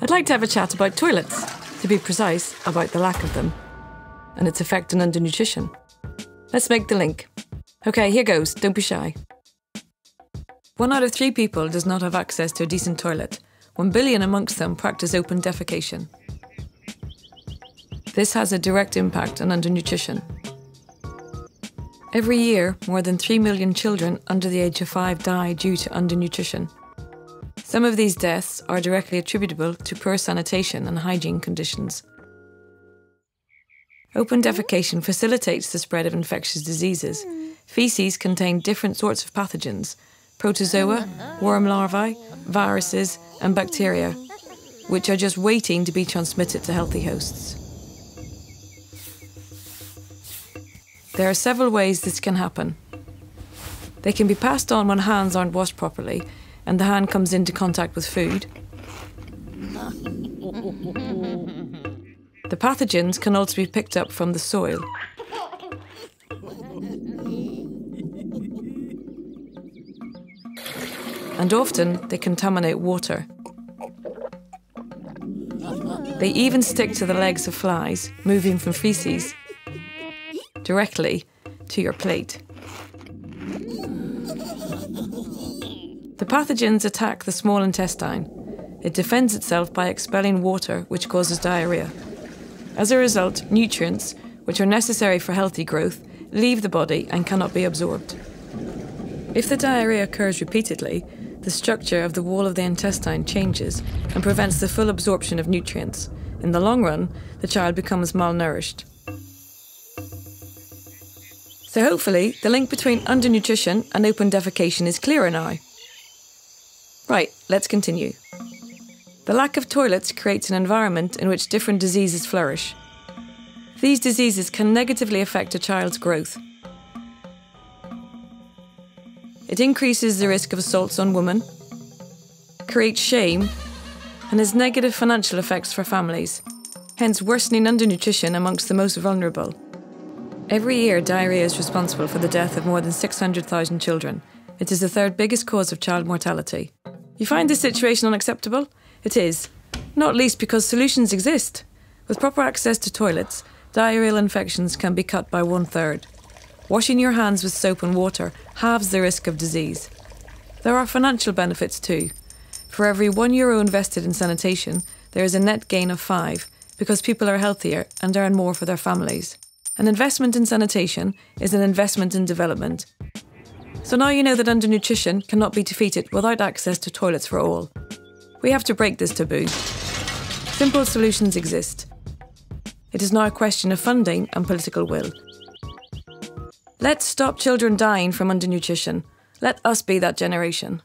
I'd like to have a chat about toilets, to be precise, about the lack of them, and its effect on undernutrition. Let's make the link. Okay, here goes, don't be shy. One out of three people does not have access to a decent toilet. One billion amongst them practice open defecation. This has a direct impact on undernutrition. Every year, more than 3 million children under the age of 5 die due to undernutrition. Some of these deaths are directly attributable to poor sanitation and hygiene conditions. Open defecation facilitates the spread of infectious diseases. Feces contain different sorts of pathogens protozoa, worm larvae, viruses, and bacteria, which are just waiting to be transmitted to healthy hosts. There are several ways this can happen. They can be passed on when hands aren't washed properly and the hand comes into contact with food. The pathogens can also be picked up from the soil. And often they contaminate water. They even stick to the legs of flies, moving from feces directly to your plate. The pathogens attack the small intestine. It defends itself by expelling water, which causes diarrhea. As a result, nutrients, which are necessary for healthy growth, leave the body and cannot be absorbed. If the diarrhea occurs repeatedly, the structure of the wall of the intestine changes and prevents the full absorption of nutrients. In the long run, the child becomes malnourished. So hopefully, the link between undernutrition and open defecation is clearer now. Right, let's continue. The lack of toilets creates an environment in which different diseases flourish. These diseases can negatively affect a child's growth. It increases the risk of assaults on women, creates shame, and has negative financial effects for families, hence worsening undernutrition amongst the most vulnerable. Every year, diarrhea is responsible for the death of more than 600,000 children. It is the third biggest cause of child mortality. You find this situation unacceptable? It is, not least because solutions exist. With proper access to toilets, diarrheal infections can be cut by one third. Washing your hands with soap and water halves the risk of disease. There are financial benefits too. For every one euro invested in sanitation, there is a net gain of five because people are healthier and earn more for their families. An investment in sanitation is an investment in development. So now you know that undernutrition cannot be defeated without access to toilets for all. We have to break this taboo. Simple solutions exist. It is now a question of funding and political will. Let's stop children dying from undernutrition. Let us be that generation.